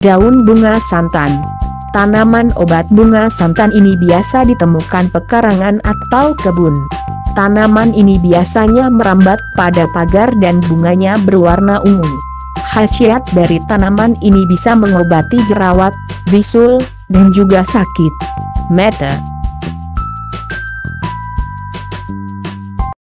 Daun bunga santan Tanaman obat bunga santan ini biasa ditemukan pekarangan atau kebun. Tanaman ini biasanya merambat pada pagar dan bunganya berwarna ungu. Khasiat dari tanaman ini bisa mengobati jerawat, bisul, dan juga sakit. Meta